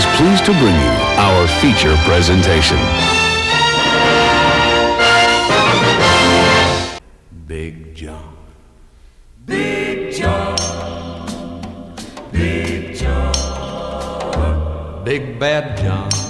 is pleased to bring you our feature presentation. Big John. Big John. Big John. Big Bad John.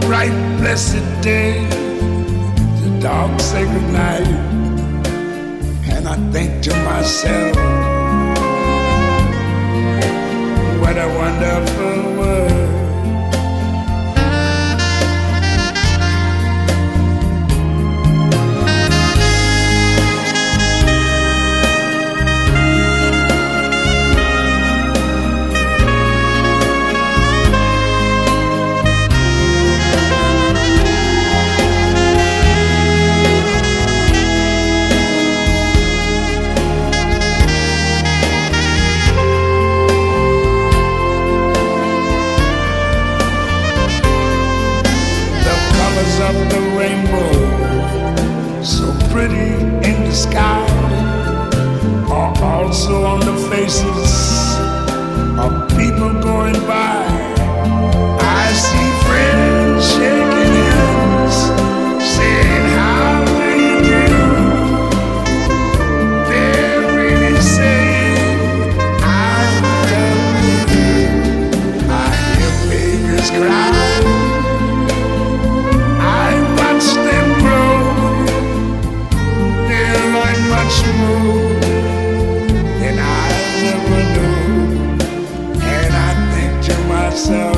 bright blessed day, the dark sacred night, and I think to myself, what a wonderful. myself